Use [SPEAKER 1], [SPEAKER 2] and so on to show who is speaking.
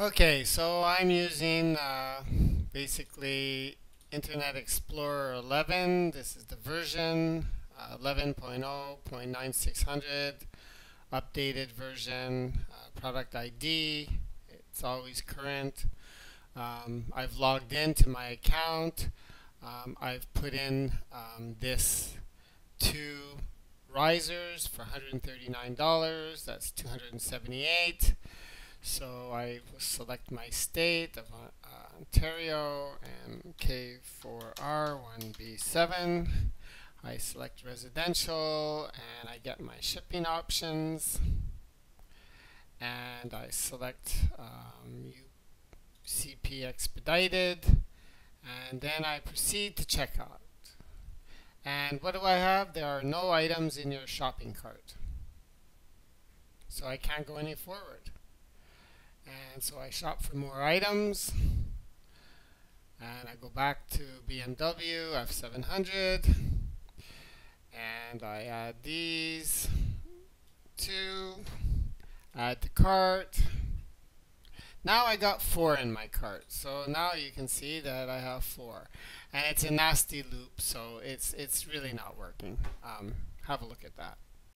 [SPEAKER 1] Okay, so I'm using uh, basically Internet Explorer 11. This is the version uh, 11.0.9600 updated version, uh, product ID. It's always current. Um, I've logged into my account. Um, I've put in um, this two risers for $139. That's 278. So I select my state of uh, Ontario and K4R1B7. I select residential and I get my shipping options. And I select um, CP expedited. And then I proceed to checkout. And what do I have? There are no items in your shopping cart. So I can't go any forward. And so I shop for more items. And I go back to BMW F700. And I add these two. Add to cart. Now I got four in my cart. So now you can see that I have four. And it's a nasty loop, so it's, it's really not working. Um, have a look at that.